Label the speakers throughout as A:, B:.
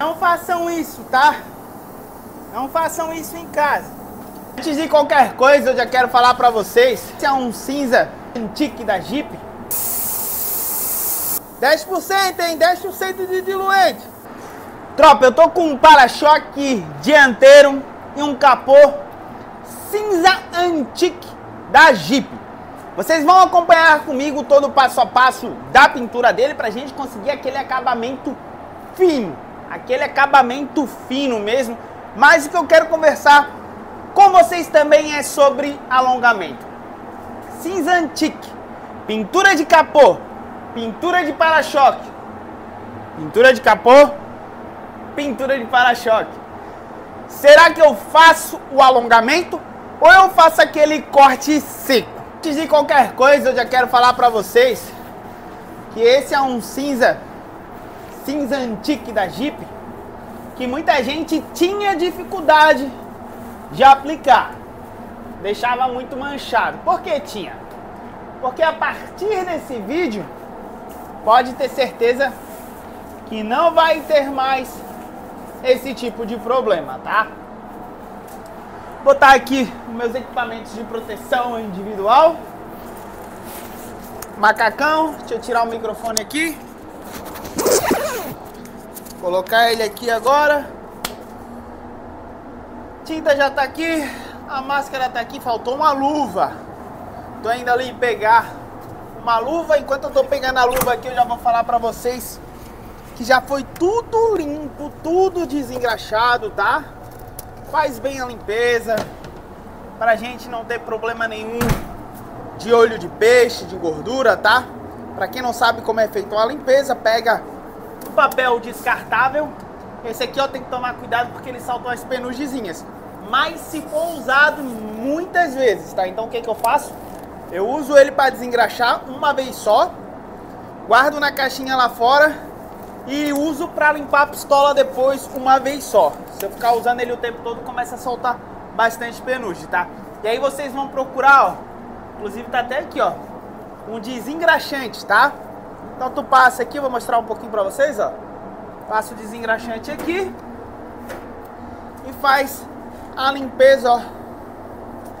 A: Não façam isso, tá? Não façam isso em casa. Antes de qualquer coisa, eu já quero falar pra vocês. Esse é um cinza antique da Jeep. 10%, hein? 10% de diluente. Tropa, eu tô com um para-choque dianteiro e um capô cinza antique da Jeep. Vocês vão acompanhar comigo todo o passo a passo da pintura dele pra gente conseguir aquele acabamento fino. Aquele acabamento fino mesmo. Mas o que eu quero conversar com vocês também é sobre alongamento. Cinza antique, pintura de capô, pintura de para-choque, pintura de capô, pintura de para-choque. Será que eu faço o alongamento ou eu faço aquele corte seco? Antes de qualquer coisa, eu já quero falar para vocês que esse é um cinza, cinza antique da Jeep, que muita gente tinha dificuldade de aplicar. Deixava muito manchado. Por que tinha? Porque a partir desse vídeo, pode ter certeza que não vai ter mais esse tipo de problema, tá? Vou botar aqui meus equipamentos de proteção individual. Macacão, deixa eu tirar o microfone aqui. Colocar ele aqui agora. Tinta já tá aqui, a máscara tá aqui, faltou uma luva. Tô indo ali pegar uma luva. Enquanto eu tô pegando a luva aqui, eu já vou falar pra vocês que já foi tudo limpo, tudo desengraxado, tá? Faz bem a limpeza, pra gente não ter problema nenhum de olho de peixe, de gordura, tá? Pra quem não sabe como é feita uma limpeza, pega papel descartável. Esse aqui, ó, tem que tomar cuidado porque ele saltam as penugemzinhas. Mas se for usado muitas vezes, tá? Então o que que eu faço? Eu uso ele para desengraxar uma vez só, guardo na caixinha lá fora e uso para limpar a pistola depois uma vez só. Se eu ficar usando ele o tempo todo, começa a soltar bastante penugem, tá? E aí vocês vão procurar, ó, inclusive tá até aqui, ó, um desengraxante, tá? Então tu passa aqui, vou mostrar um pouquinho para vocês, ó. Passa o desengraxante aqui e faz a limpeza, ó,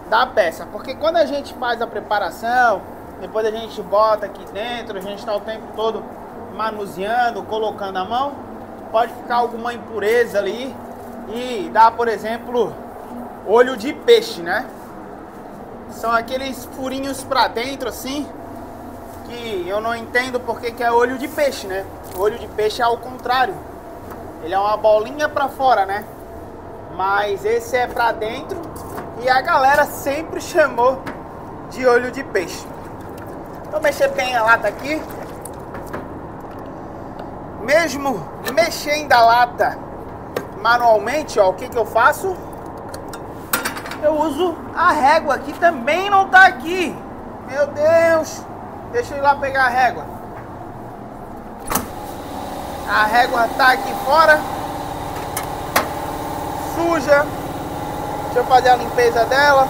A: da peça. Porque quando a gente faz a preparação, depois a gente bota aqui dentro, a gente está o tempo todo manuseando, colocando a mão, pode ficar alguma impureza ali e dá, por exemplo, olho de peixe, né? São aqueles furinhos para dentro assim, que eu não entendo porque que é olho de peixe, né? Olho de peixe é ao contrário. Ele é uma bolinha para fora, né? Mas esse é para dentro e a galera sempre chamou de olho de peixe. Vou mexer bem a lata aqui. Mesmo mexendo a lata manualmente, ó, o que que eu faço? Eu uso a régua, que também não tá aqui. Meu Deus! Deixa eu ir lá pegar a régua. A régua tá aqui fora. Suja. Deixa eu fazer a limpeza dela.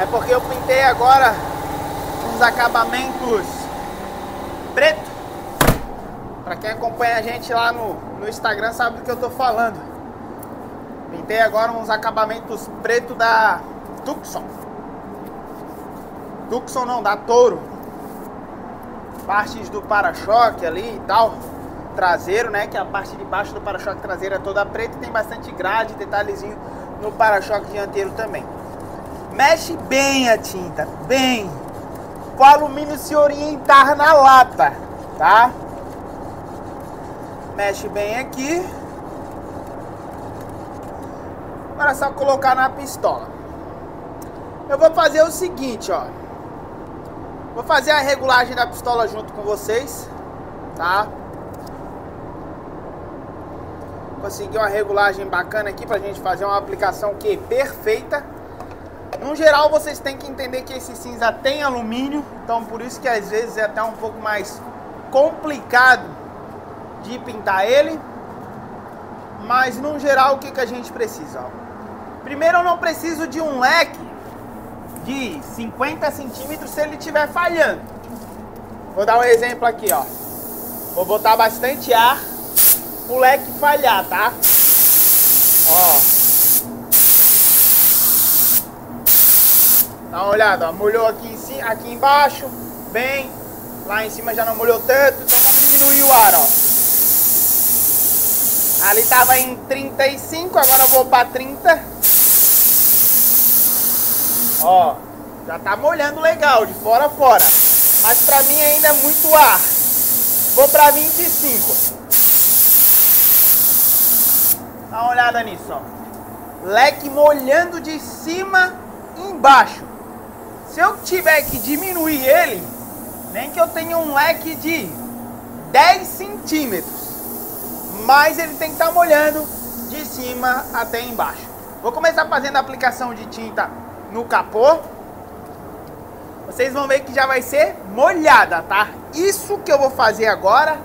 A: É porque eu pintei agora uns acabamentos preto. Pra quem acompanha a gente lá no, no Instagram sabe do que eu tô falando. Pintei agora uns acabamentos preto da Tucson. Tucson não, da Toro. Partes do para-choque ali e tal traseiro, né? Que a parte de baixo do para-choque traseiro é toda preta e tem bastante grade, detalhezinho no para-choque dianteiro também. Mexe bem a tinta, bem. O alumínio se orientar na lata, tá? Mexe bem aqui. Agora é só colocar na pistola. Eu vou fazer o seguinte, ó. Vou fazer a regulagem da pistola junto com vocês, tá? Consegui uma regulagem bacana aqui pra gente fazer uma aplicação que perfeita. No geral, vocês têm que entender que esse cinza tem alumínio, então por isso que às vezes é até um pouco mais complicado de pintar ele. Mas no geral, o que, que a gente precisa? Primeiro, eu não preciso de um leque de 50 centímetros se ele estiver falhando. Vou dar um exemplo aqui, ó. Vou botar bastante ar o leque falhar, tá? Ó. Dá uma olhada, ó. Molhou aqui, em cima, aqui embaixo, bem. Lá em cima já não molhou tanto, então vamos diminuir o ar, ó. Ali tava em 35, agora eu vou para 30. Ó, já tá molhando legal, de fora a fora. Mas pra mim ainda é muito ar. Vou pra 25. Dá uma olhada nisso, ó. Leque molhando de cima embaixo. Se eu tiver que diminuir ele, nem que eu tenha um leque de 10 centímetros, mas ele tem que estar tá molhando de cima até embaixo. Vou começar fazendo a aplicação de tinta no capô. Vocês vão ver que já vai ser molhada, tá? Isso que eu vou fazer agora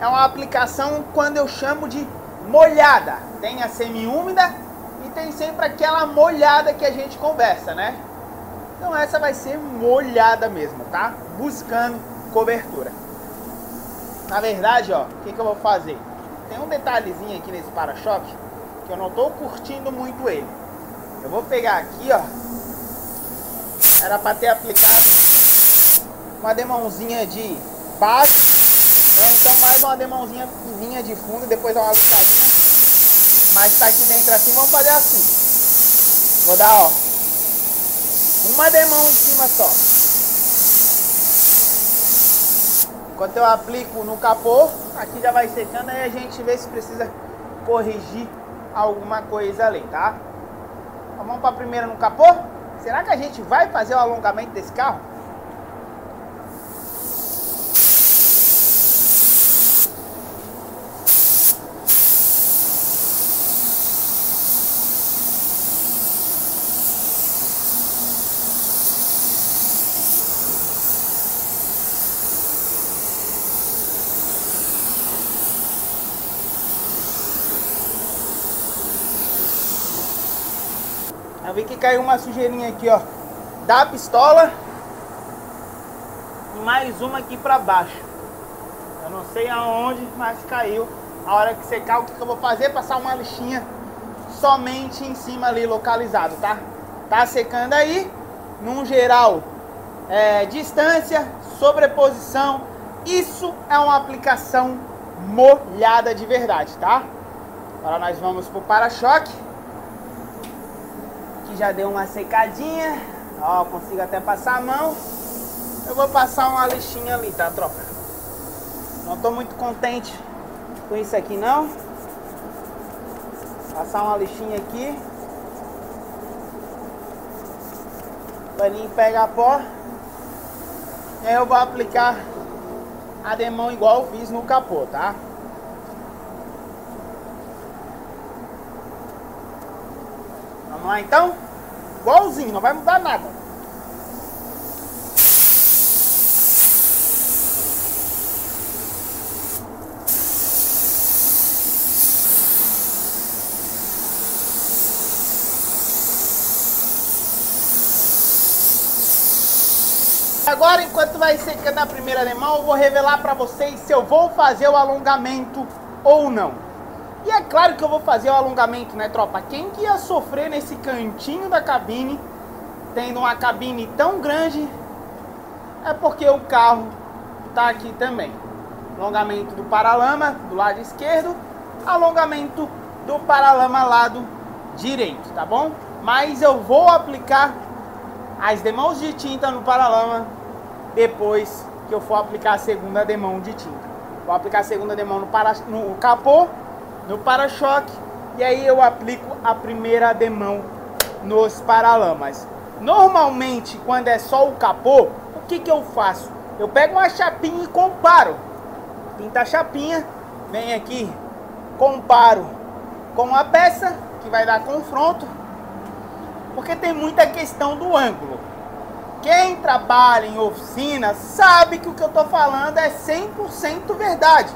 A: é uma aplicação quando eu chamo de molhada. Tem a semi-úmida e tem sempre aquela molhada que a gente conversa, né? Então essa vai ser molhada mesmo, tá? Buscando cobertura. Na verdade, ó, o que, que eu vou fazer? Tem um detalhezinho aqui nesse para-choque que eu não tô curtindo muito ele. Eu vou pegar aqui, ó. Era para ter aplicado uma demãozinha de baixo né? Então mais uma demãozinha de fundo, depois uma lixadinha. Mas tá aqui dentro assim, vamos fazer assim. Vou dar, ó. Uma demão em cima só. Enquanto eu aplico no capô, aqui já vai secando, aí a gente vê se precisa corrigir alguma coisa ali, tá? Então, vamos para a primeira no capô? Será que a gente vai fazer o alongamento desse carro? Eu vi que caiu uma sujeirinha aqui, ó, da pistola. E mais uma aqui pra baixo. Eu não sei aonde, mas caiu. A hora que secar, o que, que eu vou fazer? Passar uma lixinha somente em cima ali, localizado, tá? Tá secando aí. Num geral, é, distância, sobreposição. Isso é uma aplicação molhada de verdade, tá? Agora nós vamos pro para-choque já deu uma secadinha. Ó, consigo até passar a mão. Eu vou passar uma lixinha ali, tá, tropa? Não tô muito contente com isso aqui, não. Passar uma lixinha aqui. Paninho pega pó. E aí eu vou aplicar a demão igual eu fiz no capô, tá? Vamos lá então? Igualzinho, não vai mudar nada. Agora, enquanto vai secando a primeira alemão, eu vou revelar para vocês se eu vou fazer o alongamento ou não. E é claro que eu vou fazer o alongamento, né, tropa? Quem que ia sofrer nesse cantinho da cabine, tendo uma cabine tão grande, é porque o carro tá aqui também. Alongamento do paralama do lado esquerdo, alongamento do paralama lado direito, tá bom? Mas eu vou aplicar as demãos de tinta no paralama depois que eu for aplicar a segunda demão de tinta. Vou aplicar a segunda demão no, para... no capô no para-choque e aí eu aplico a primeira demão nos paralamas. Normalmente, quando é só o capô, o que, que eu faço? Eu pego uma chapinha e comparo. Pinta a chapinha, vem aqui, comparo com a peça, que vai dar confronto, porque tem muita questão do ângulo. Quem trabalha em oficina sabe que o que eu estou falando é 100% verdade.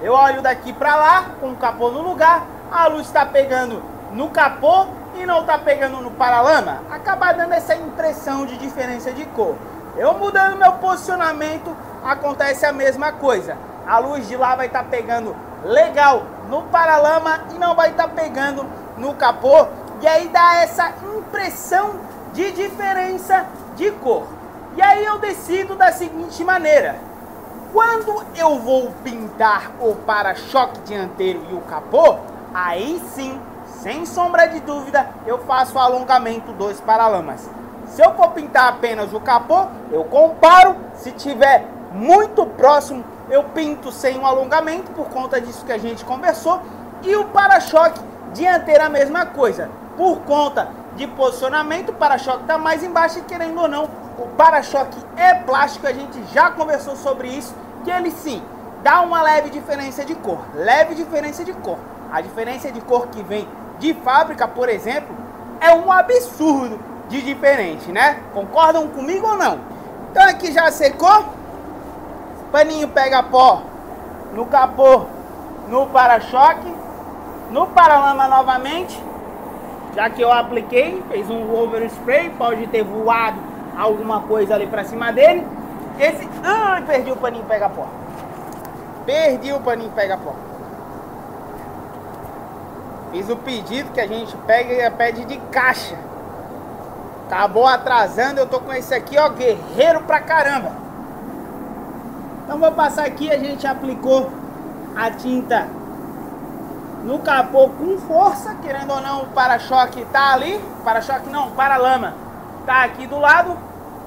A: Eu olho daqui para lá, com o capô no lugar, a luz está pegando no capô e não está pegando no paralama, acaba dando essa impressão de diferença de cor. Eu mudando meu posicionamento, acontece a mesma coisa. a luz de lá vai estar tá pegando legal no paralama e não vai estar tá pegando no capô. E aí dá essa impressão de diferença de cor. E aí eu decido da seguinte maneira. Quando eu vou pintar o para-choque dianteiro e o capô, aí sim, sem sombra de dúvida, eu faço o alongamento dos paralamas. Se eu for pintar apenas o capô, eu comparo, se tiver muito próximo, eu pinto sem um alongamento, por conta disso que a gente conversou. E o para-choque dianteiro a mesma coisa. Por conta de posicionamento, o para-choque está mais embaixo e querendo ou não, o para-choque é plástico, a gente já conversou sobre isso, que ele sim dá uma leve diferença de cor, leve diferença de cor. A diferença de cor que vem de fábrica, por exemplo, é um absurdo de diferente, né? Concordam comigo ou não? Então aqui já secou, paninho pega pó no capô, no para-choque, no paralama novamente, já que eu apliquei, fez um overspray, pode ter voado alguma coisa ali pra cima dele. Esse. Ai, perdi o paninho pega pó. Perdi o paninho pega pó. Fiz o pedido que a gente pega e pede de caixa. Acabou atrasando, eu tô com esse aqui, ó, guerreiro pra caramba. Então vou passar aqui, a gente aplicou a tinta no capô com força, querendo ou não, o para-choque tá ali, para-choque não, para-lama tá aqui do lado,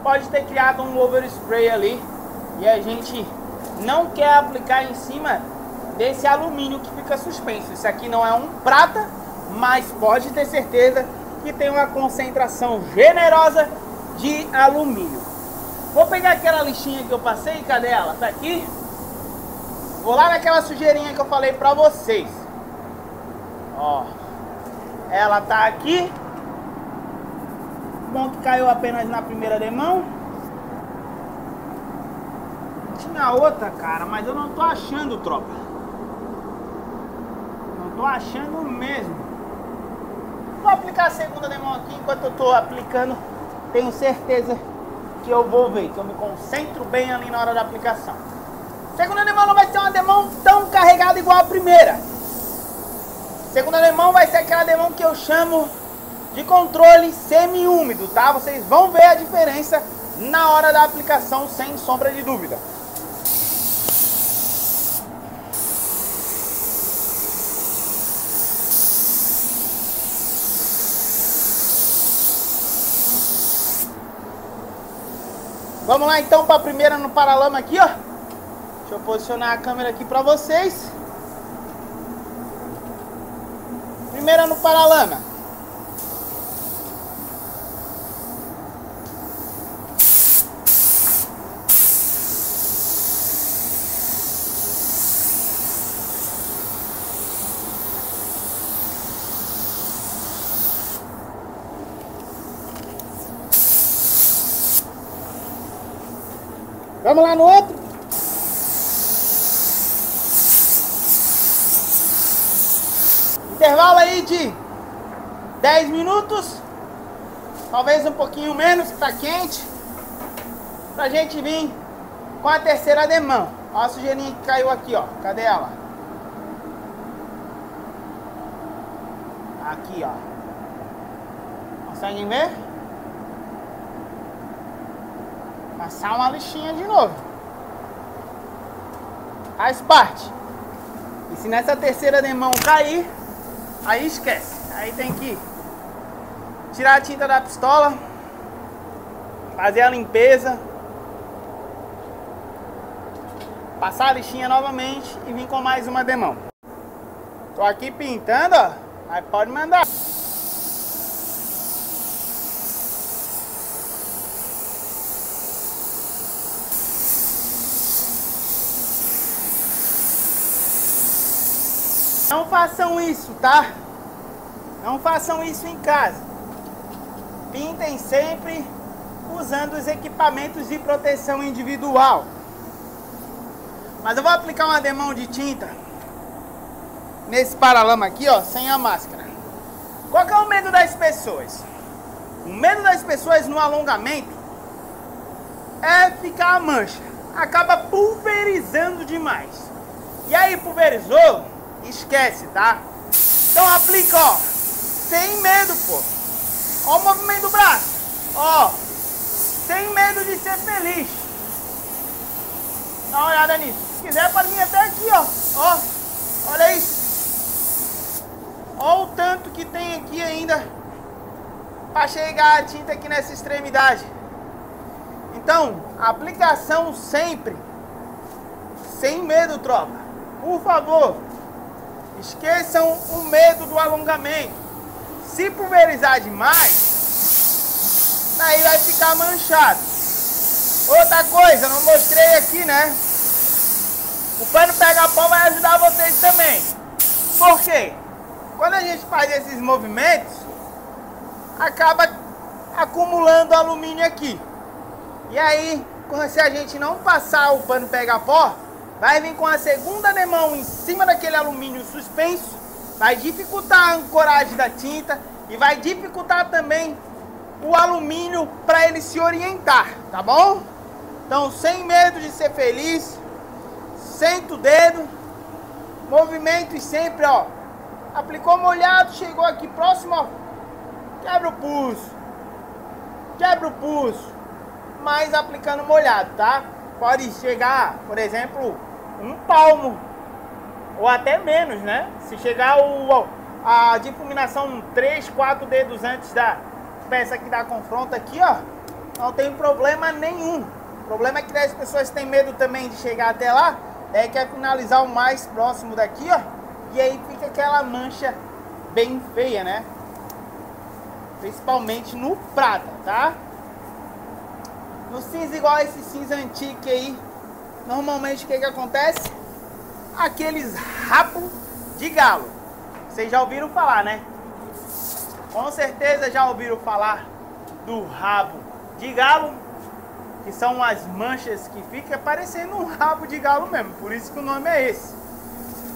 A: pode ter criado um overspray ali e a gente não quer aplicar em cima desse alumínio que fica suspenso. Isso aqui não é um prata, mas pode ter certeza que tem uma concentração generosa de alumínio. Vou pegar aquela lixinha que eu passei, cadê ela? Tá aqui? Vou lá naquela sujeirinha que eu falei pra vocês. Ó, ela tá aqui. Que caiu apenas na primeira demão. Tinha outra, cara, mas eu não tô achando, tropa. Não tô achando mesmo. Vou aplicar a segunda demão aqui. Enquanto eu tô aplicando, tenho certeza que eu vou ver, que eu me concentro bem ali na hora da aplicação. Segunda demão não vai ser uma demão tão carregada igual a primeira. Segunda demão vai ser aquela demão que eu chamo de controle semi-úmido, tá? Vocês vão ver a diferença na hora da aplicação, sem sombra de dúvida. Vamos lá então para a primeira no paralama aqui, ó. Deixa eu posicionar a câmera aqui para vocês. Primeira no paralama. Vamos lá no outro. Intervalo aí de 10 minutos. Talvez um pouquinho menos, que tá quente. Pra gente vir com a terceira demão. Olha a sujeirinha que caiu aqui, ó. Cadê ela? Aqui, ó. Conseguem ver? Passar uma lixinha de novo. Faz parte. E se nessa terceira demão cair, aí esquece. Aí tem que tirar a tinta da pistola, fazer a limpeza, passar a lixinha novamente e vir com mais uma demão. Tô aqui pintando, ó. Aí pode mandar. Não façam isso, tá? Não façam isso em casa. Pintem sempre usando os equipamentos de proteção individual. Mas eu vou aplicar uma demão de tinta nesse paralama aqui, ó, sem a máscara. Qual que é o medo das pessoas? O medo das pessoas no alongamento é ficar a mancha. Acaba pulverizando demais. E aí pulverizou, esquece, tá? Então aplica, ó, sem medo, pô. Ó o movimento do braço, ó, sem medo de ser feliz. Dá uma olhada nisso. Se quiser pode vir até aqui, ó, ó, olha isso. Ó o tanto que tem aqui ainda para chegar a tinta aqui nessa extremidade. Então, aplicação sempre sem medo, tropa. Por favor, esqueçam o medo do alongamento. Se pulverizar demais, daí vai ficar manchado. Outra coisa, não mostrei aqui, né? O pano pega pó vai ajudar vocês também. Por quê? Quando a gente faz esses movimentos, acaba acumulando alumínio aqui. E aí, se a gente não passar o pano pega pó, vai vir com a segunda demão em cima daquele alumínio suspenso, vai dificultar a ancoragem da tinta e vai dificultar também o alumínio para ele se orientar, tá bom? Então, sem medo de ser feliz, senta o dedo, movimento e sempre, ó, aplicou molhado, chegou aqui próximo, ó, quebra o pulso, quebra o pulso, mas aplicando molhado, tá? Pode chegar, por exemplo, um palmo ou até menos, né? Se chegar o, a difuminação 3, 4 dedos antes da peça que dá confronto aqui, ó, não tem problema nenhum. O problema é que as pessoas têm medo também de chegar até lá, é que é finalizar o mais próximo daqui, ó, e aí fica aquela mancha bem feia, né? Principalmente no prata, tá? No cinza igual esse cinza antigo aí, normalmente o que, que acontece? Aqueles rabos de galo. Vocês já ouviram falar, né? Com certeza já ouviram falar do rabo de galo, que são as manchas que ficam parecendo um rabo de galo mesmo, por isso que o nome é esse.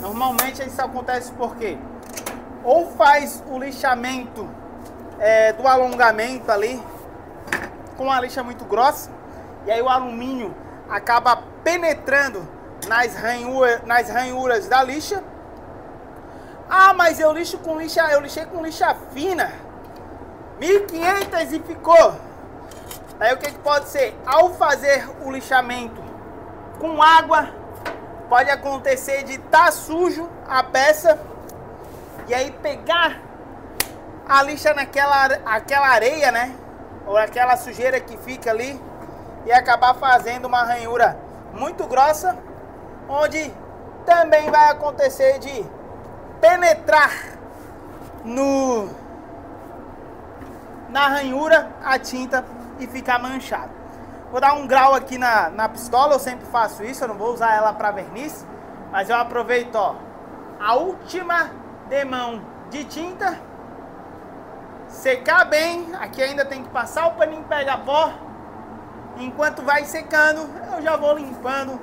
A: Normalmente isso acontece porque ou faz o lixamento é, do alongamento ali com a lixa muito grossa e aí o alumínio acaba penetrando nas, ranhura, nas ranhuras da lixa. Ah, mas eu lixo com lixa, eu lixei com lixa fina. 1500 e ficou. Aí o que, que pode ser? Ao fazer o lixamento com água, pode acontecer de estar tá sujo a peça e aí pegar a lixa naquela aquela areia, né? Ou aquela sujeira que fica ali e acabar fazendo uma ranhura muito grossa, onde também vai acontecer de penetrar no na ranhura a tinta e ficar manchado. Vou dar um grau aqui na, na pistola, eu sempre faço isso, eu não vou usar ela para verniz, mas eu aproveito, ó, a última demão de tinta, secar bem, aqui ainda tem que passar o paninho pega pó, enquanto vai secando, eu já vou limpando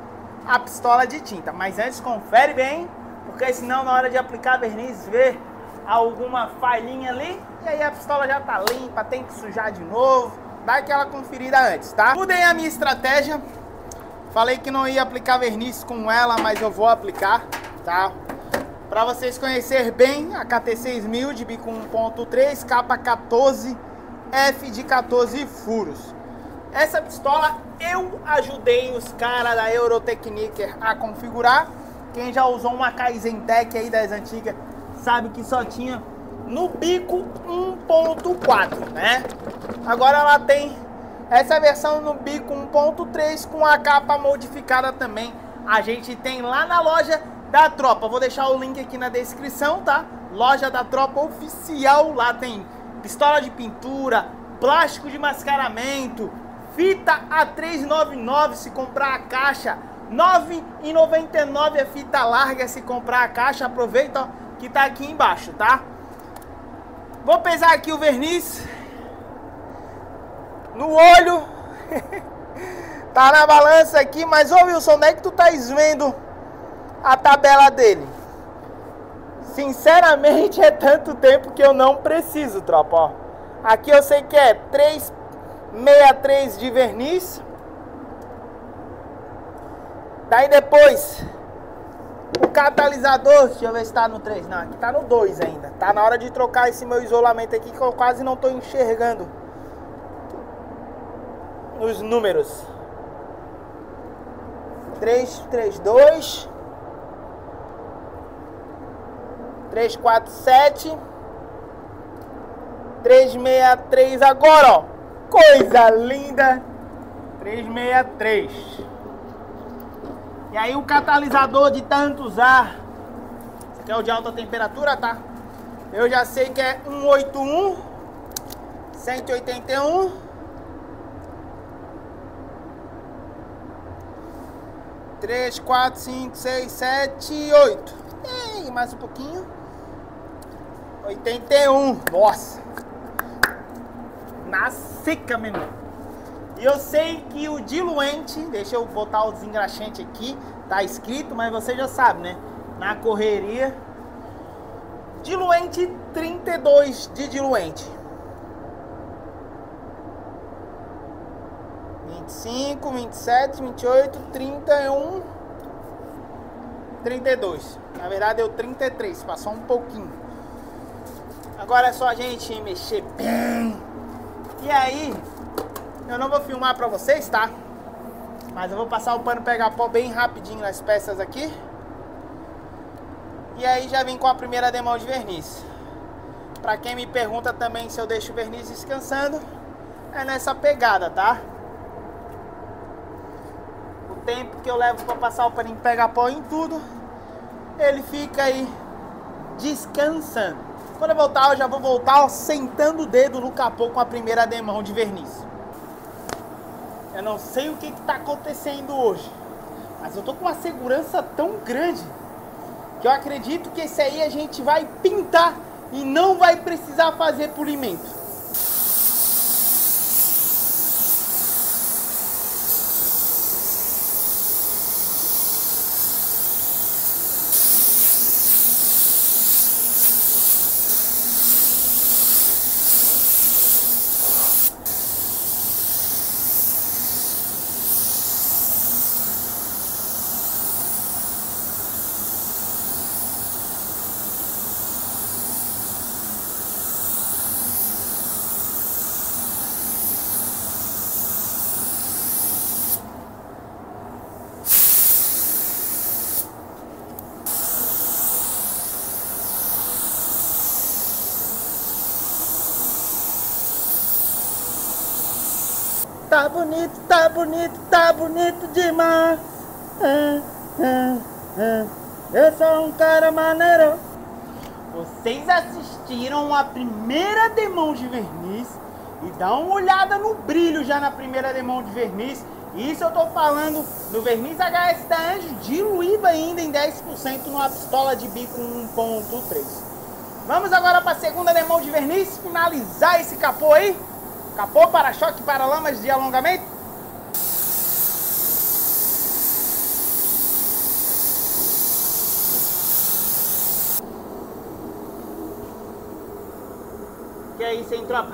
A: a pistola de tinta, mas antes confere bem, porque senão na hora de aplicar verniz vê alguma falhinha ali, e aí a pistola já tá limpa, tem que sujar de novo, dá aquela conferida antes, tá? Mudei a minha estratégia, falei que não ia aplicar verniz com ela, mas eu vou aplicar, tá? Para vocês conhecerem bem a KT6000 de bico 1.3, capa 14, F de 14 furos. Essa pistola eu ajudei os caras da Eurotechniker a configurar. Quem já usou uma Kaizen Tech aí das antigas sabe que só tinha no bico 1.4, né? Agora ela tem essa versão no bico 1.3 com a capa modificada também. A gente tem lá na loja da Tropa. Vou deixar o link aqui na descrição, tá? Loja da Tropa oficial. Lá tem pistola de pintura, plástico de mascaramento, Fita a 3,99 se comprar a caixa. 9,99 é fita larga se comprar a caixa. Aproveita ó, que tá aqui embaixo, tá? Vou pesar aqui o verniz. No olho. tá na balança aqui, mas ô Wilson, onde é que tu tá vendo a tabela dele? Sinceramente, é tanto tempo que eu não preciso, tropa, ó. Aqui eu sei que é 3 63 de verniz. Daí depois O catalisador, deixa eu ver se tá no 3. Não, aqui tá no 2 ainda. Tá na hora de trocar esse meu isolamento aqui que eu quase não tô enxergando os números. 3, 3, 2 3, 4, 7 363 agora, ó. Coisa linda. 363. E aí o catalisador de tanto usar. Esse aqui é o de alta temperatura, tá? Eu já sei que é 181 181 3, 4, 5, 6, 7, 8 E mais um pouquinho 81 Nossa Na seca, menino E eu sei que o diluente Deixa eu botar o desengraxante aqui Tá escrito, mas você já sabe, né? Na correria Diluente 32 de diluente 25, 27, 28, 31, 32. Na verdade deu 33, passou um pouquinho. Agora é só a gente mexer bem. E aí, eu não vou filmar pra vocês, tá? Mas eu vou passar o pano pegar pó bem rapidinho nas peças aqui. E aí já vim com a primeira demão de verniz. Pra quem me pergunta também se eu deixo o verniz descansando, é nessa pegada, tá? tempo que eu levo para passar o paninho pegar pó em tudo, ele fica aí descansando. Quando eu voltar, eu já vou voltar ó, sentando o dedo no capô com a primeira demão de verniz. Eu não sei o que está acontecendo hoje, mas eu tô com uma segurança tão grande que eu acredito que esse aí a gente vai pintar e não vai precisar fazer polimento. Tá bonito, tá bonito, demais. É, é, é. Eu sou um cara maneiro. Vocês assistiram a primeira demão de verniz e dá uma olhada no brilho já na primeira demão de verniz. Isso eu tô falando do verniz HS da Anjo diluído ainda em 10% numa pistola de bico 1.3. Vamos agora para a segunda demão de verniz, finalizar esse capô aí. Capô, para-choque, para-lamas de alongamento. Isso, hein, tropa?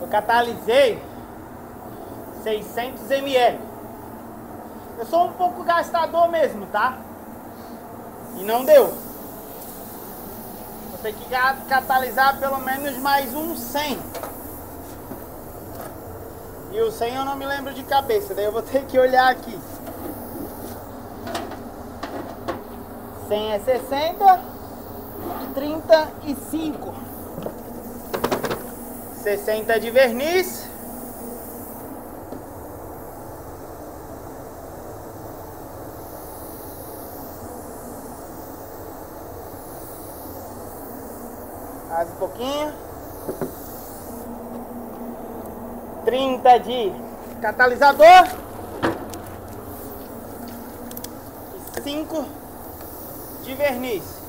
A: Eu catalisei 600 ml. Eu sou um pouco gastador mesmo, tá? E não deu. Vou ter que catalisar pelo menos mais um 100. E o 100 eu não me lembro de cabeça, daí eu vou ter que olhar aqui. 100 é 60, 35. 60 de verniz. Mais um pouquinho. 30 de catalisador. E 5 de verniz.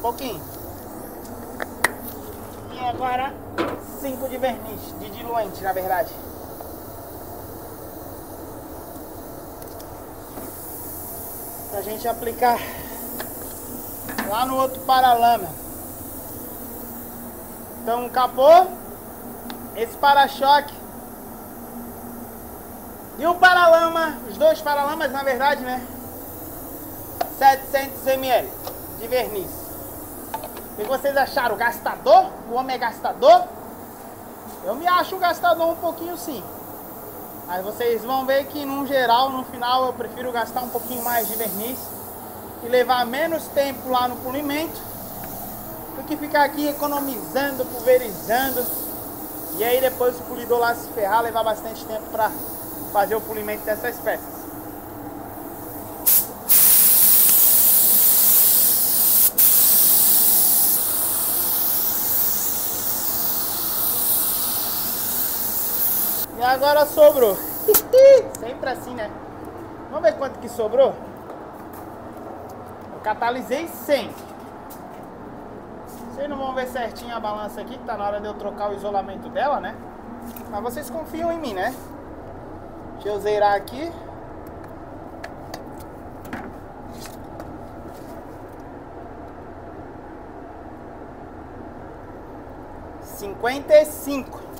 A: pouquinho. E agora 5 de verniz, de diluente na verdade. Pra gente aplicar lá no outro paralama. Então capô, esse para-choque e o paralama, os dois paralamas na verdade, né? 700 ml de verniz. O que vocês acharam? Gastador? O homem é gastador? Eu me acho gastador um pouquinho sim. Mas vocês vão ver que no geral, no final, eu prefiro gastar um pouquinho mais de verniz e levar menos tempo lá no polimento do que ficar aqui economizando, pulverizando e aí depois o polidor lá se ferrar, levar bastante tempo para fazer o polimento dessas peças. E agora sobrou. Sempre assim, né? Vamos ver quanto que sobrou? Eu catalisei 100. Vocês não vão ver certinho a balança aqui, que tá na hora de eu trocar o isolamento dela, né? Mas vocês confiam em mim, né? Deixa eu zerar aqui. Cinquenta e cinco.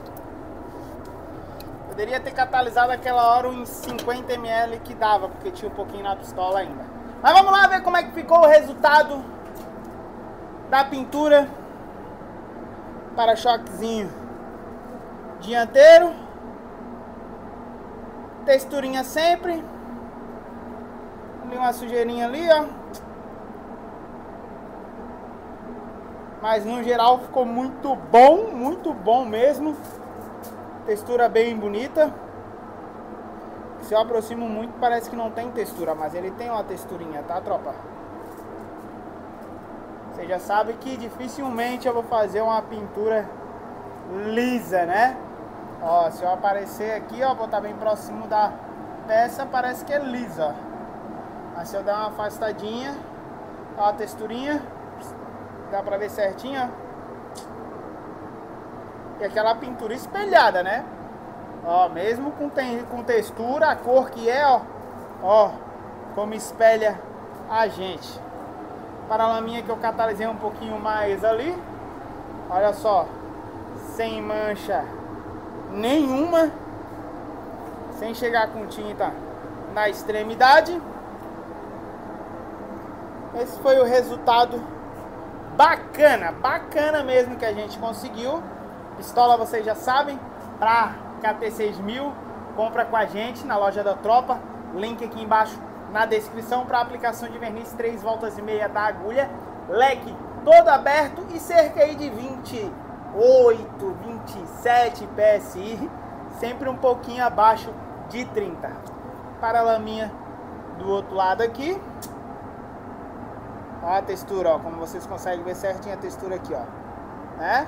A: Poderia ter catalisado aquela hora uns 50 ml que dava, porque tinha um pouquinho na pistola ainda. Mas vamos lá ver como é que ficou o resultado da pintura para-choquezinho dianteiro. Texturinha sempre. Ali uma sujeirinha ali, ó. Mas no geral ficou muito bom, muito bom mesmo. Textura bem bonita. Se eu aproximo muito, parece que não tem textura, mas ele tem uma texturinha, tá, tropa? Você já sabe que dificilmente eu vou fazer uma pintura lisa, né? Ó, se eu aparecer aqui, ó, botar bem próximo da peça, parece que é lisa. Mas se eu dar uma afastadinha, ó, a texturinha, dá pra ver certinho, ó. E aquela pintura espelhada, né? Ó, mesmo com, tem, com textura, a cor que é, ó. Ó, como espelha a gente. Paralaminha que eu catalisei um pouquinho mais ali. Olha só. Sem mancha nenhuma. Sem chegar com tinta na extremidade. Esse foi o resultado bacana, bacana mesmo que a gente conseguiu. Pistola vocês já sabem, para KT6000, compra com a gente na loja da Tropa. Link aqui embaixo na descrição para aplicação de verniz 3 voltas e meia da agulha. Leque todo aberto e cerca aí de 28, 27 PSI, sempre um pouquinho abaixo de 30. Para a laminha do outro lado aqui. Ó a textura, ó, como vocês conseguem ver certinho a textura aqui, ó. Né?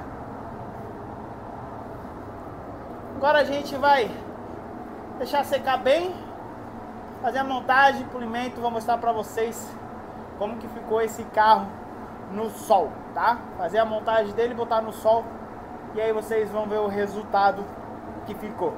A: Agora a gente vai deixar secar bem, fazer a montagem, polimento, vou mostrar pra vocês como que ficou esse carro no sol, tá? Fazer a montagem dele, botar no sol e aí vocês vão ver o resultado que ficou.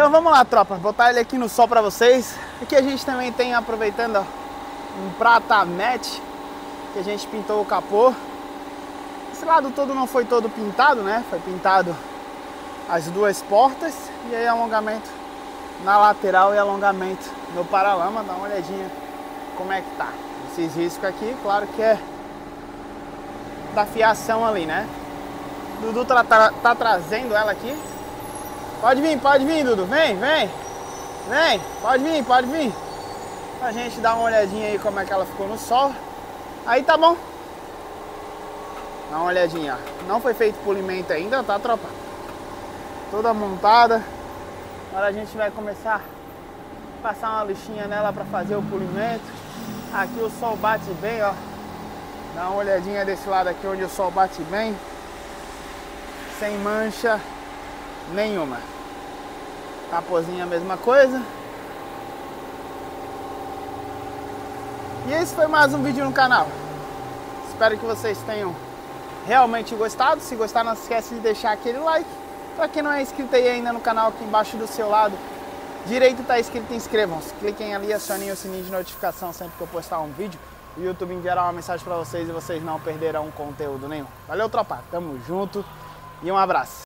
A: Então vamos lá, tropa, botar ele aqui no sol para vocês. Aqui a gente também tem, aproveitando, um prata matte, que a gente pintou o capô. Esse lado todo não foi todo pintado, né? Foi pintado as duas portas e aí alongamento na lateral e alongamento no paralama. Dá uma olhadinha como é que tá. Esses riscos aqui, claro que é da fiação ali, né? Dudu tá, tá, tá trazendo ela aqui. Pode vir, pode vir, Dudu. Vem, vem. Vem, pode vir, pode vir. Pra gente dar uma olhadinha aí como é que ela ficou no sol. Aí tá bom. Dá uma olhadinha. Não foi feito polimento ainda, tá, tropa? Toda montada. Agora a gente vai começar a passar uma lixinha nela para fazer o polimento. Aqui o sol bate bem, ó. Dá uma olhadinha desse lado aqui onde o sol bate bem. sem mancha nenhuma. Capozinha a mesma coisa. E esse foi mais um vídeo no canal. Espero que vocês tenham realmente gostado. Se gostar, não esquece de deixar aquele like. Para quem não é inscrito aí ainda no canal, aqui embaixo do seu lado direito está escrito inscrevam-se. Cliquem ali, acionem o sininho de notificação sempre que eu postar um vídeo. O YouTube enviará uma mensagem para vocês e vocês não perderão conteúdo nenhum. Valeu, tropa. Tamo junto e um abraço.